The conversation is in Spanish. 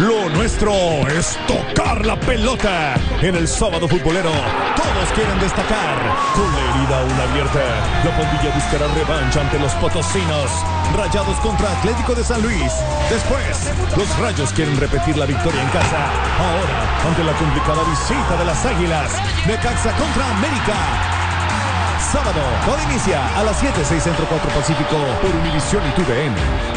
Lo nuestro es tocar la pelota. En el sábado futbolero, todos quieren destacar. Con la herida aún abierta, la pandilla buscará revancha ante los potosinos. Rayados contra Atlético de San Luis. Después, los Rayos quieren repetir la victoria en casa. Ahora, ante la complicada visita de las Águilas. Necaxa contra América. Sábado, todo inicia a las 7, 6 Centro 4 Pacífico por Univisión y TUDN.